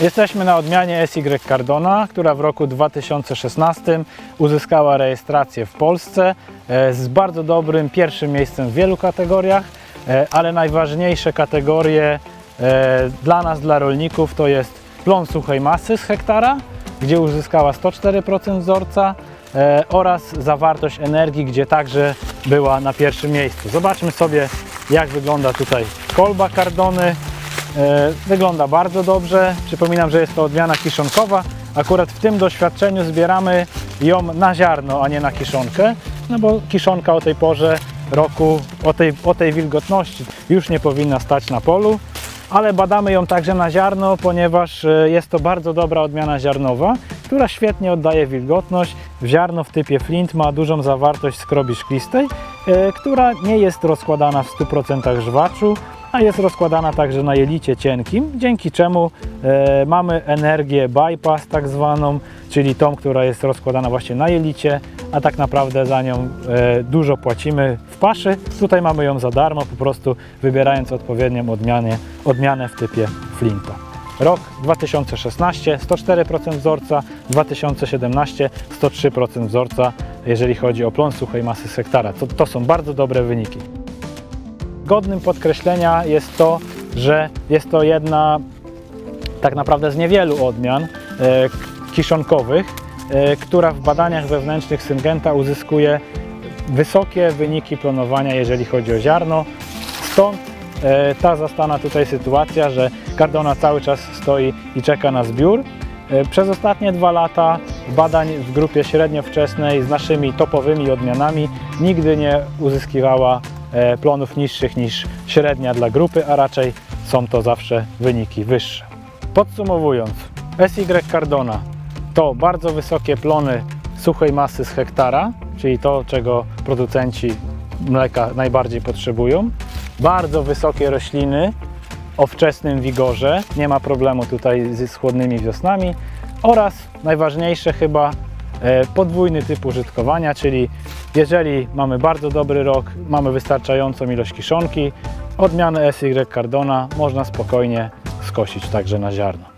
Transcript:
Jesteśmy na odmianie SY Cardona, która w roku 2016 uzyskała rejestrację w Polsce e, z bardzo dobrym pierwszym miejscem w wielu kategoriach, e, ale najważniejsze kategorie e, dla nas, dla rolników, to jest plon suchej masy z hektara, gdzie uzyskała 104% wzorca oraz zawartość energii, gdzie także była na pierwszym miejscu. Zobaczmy sobie, jak wygląda tutaj kolba Cardony. E, Wygląda bardzo dobrze. Przypominam, że jest to odmiana kiszonkowa. Akurat w tym doświadczeniu zbieramy ją na ziarno, a nie na kiszonkę, no bo kiszonka o tej porze roku, o tej, o tej wilgotności już nie powinna stać na polu, ale badamy ją także na ziarno, ponieważ e, jest to bardzo dobra odmiana ziarnowa, która świetnie oddaje wilgotność. Ziarno w typie flint ma dużą zawartość skrobi szklistej, e, która nie jest rozkładana w 100% żwaczu, a jest rozkładana także na jelicie cienkim, dzięki czemu e, mamy energię bypass tak zwaną, czyli tą, która jest rozkładana właśnie na jelicie, a tak naprawdę za nią e, dużo płacimy w paszy. Tutaj mamy ją za darmo, po prostu wybierając odpowiednią odmianę, odmianę w typie flinta. Rok 2016 104% wzorca, 2017 103% wzorca, jeżeli chodzi o plon suchej masy z hektara. To, to są bardzo dobre wyniki. Godnym podkreślenia jest to, że jest to jedna tak naprawdę z niewielu odmian e, kiszonkowych, e, która w badaniach wewnętrznych Syngenta uzyskuje wysokie wyniki plonowania, jeżeli chodzi o ziarno. Stąd e, ta zastana tutaj sytuacja, że Cardona cały czas stoi i czeka na zbiór. Przez ostatnie dwa lata badań w grupie średnio wczesnej z naszymi topowymi odmianami nigdy nie uzyskiwała plonów niższych niż średnia dla grupy, a raczej są to zawsze wyniki wyższe. Podsumowując, SY Cardona to bardzo wysokie plony suchej masy z hektara, czyli to, czego producenci mleka najbardziej potrzebują. Bardzo wysokie rośliny o wczesnym wigorze, nie ma problemu tutaj z chłodnymi wiosnami oraz najważniejsze chyba e, podwójny typ użytkowania, czyli jeżeli mamy bardzo dobry rok, mamy wystarczającą ilość kiszonki, odmianę SY Cardona można spokojnie skosić także na ziarno.